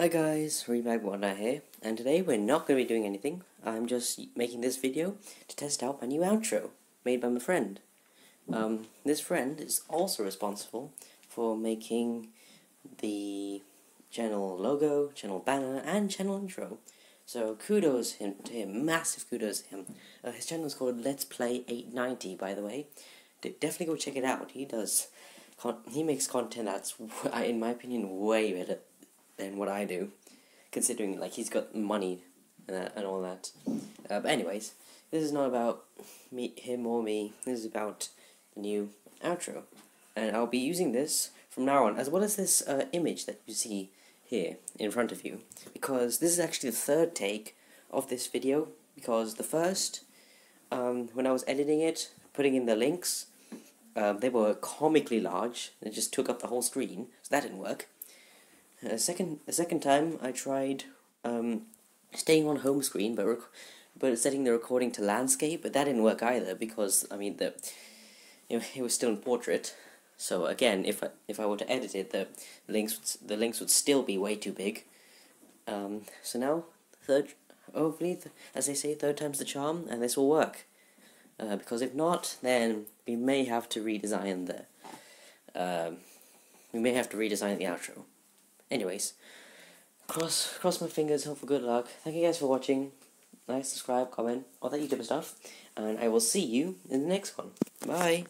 Hi guys, Rebag Wanda here, and today we're not going to be doing anything. I'm just making this video to test out my new outro, made by my friend. Um, this friend is also responsible for making the channel logo, channel banner, and channel intro. So kudos him, to him, massive kudos to him. Uh, his channel is called Let's Play 890, by the way. Definitely go check it out. He does, he makes content that's, in my opinion, way better than what I do, considering like he's got money and, and all that. Uh, but anyways, this is not about me, him or me. This is about the new outro, and I'll be using this from now on, as well as this uh, image that you see here in front of you, because this is actually the third take of this video. Because the first, um, when I was editing it, putting in the links, um, they were comically large. It just took up the whole screen, so that didn't work. A second, a second time, I tried um, staying on home screen, but but setting the recording to landscape, but that didn't work either because I mean the it was still in portrait. So again, if I if I were to edit it, the links the links would still be way too big. Um, so now third, hopefully, th as they say, third time's the charm, and this will work. Uh, because if not, then we may have to redesign the. Um, we may have to redesign the outro. Anyways, cross cross my fingers, hope for good luck. Thank you guys for watching. Like, subscribe, comment, all that YouTube stuff. And I will see you in the next one. Bye.